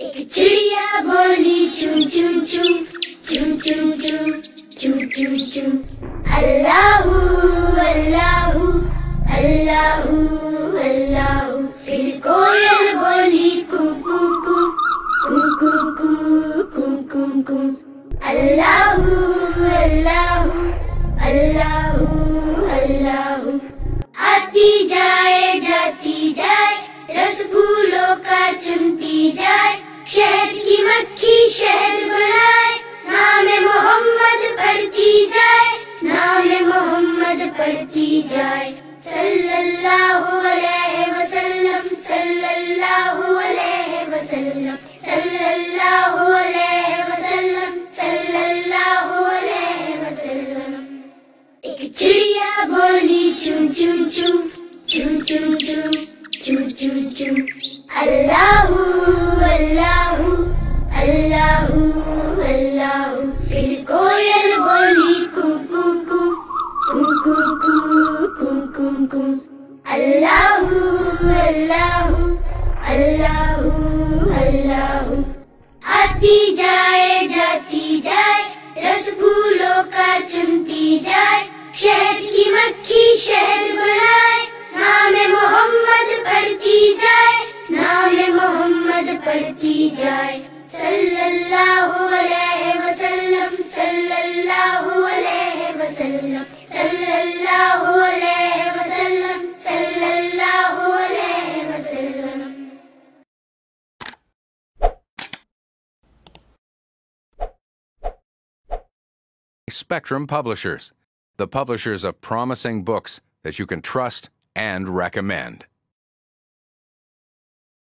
एक चिड़िया बोली चू चू चू चू चू चू चू चू चू। अल्लाहू अल्लाहू अल्लाहू अल्लाहू। फिर कोयल बोली कू कू कू कू कू कू कू कू कू। अल्लाहू अल्लाहू अल्लाहू अल्लाहू। आती जाए की मक्खी शहद बनाए नाम मोहम्मद पढ़ती जाए नाम मोहम्मद पढ़ती जाए सल्लल्लाहु अलैहि वसल्लम सल्लल्लाहु अलैहि वसल्लम सल्लल्लाहु अलैहि वसल्लम सल्लल्लाहु अलैहि वसल्लम एक चिड़िया बोली चू चू चू चू चू चू चू चू चू अल्लाहू अल्लाहू अल्लाहू कू कू अल्लाहू अल्लाहू अल्लाहू आती जाए, जाती जाए रस का चुनती जाए, शहद की मक्खी शहद बनाए, नाम मोहम्मद पढ़ती जाए, नाम मोहम्मद पढ़ती जाए। सल्लल्लाहु अलैहि वसल्लम, सल्लल्लाहु अलैहि वसल्लम Spectrum Publishers, the publishers of promising books that you can trust and recommend.